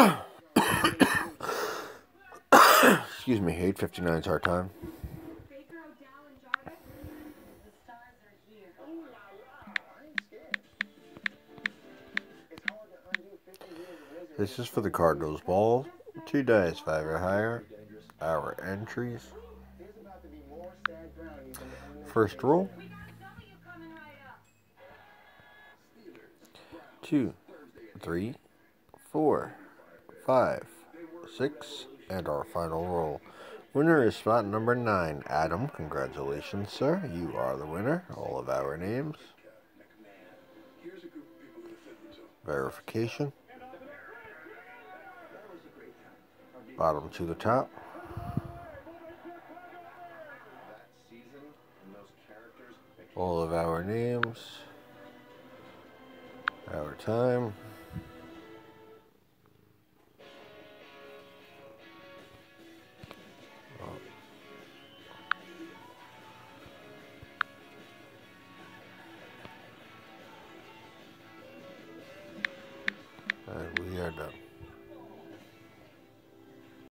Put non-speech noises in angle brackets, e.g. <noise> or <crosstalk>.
<coughs> Excuse me, 859 is our time. This is for the Cardinals ball. Two dice, five or higher. Our entries. First roll. Two, three, four five, six, and our final roll. Winner is spot number nine. Adam, congratulations, sir. You are the winner. All of our names. Verification. Bottom to the top. All of our names. Our time. that.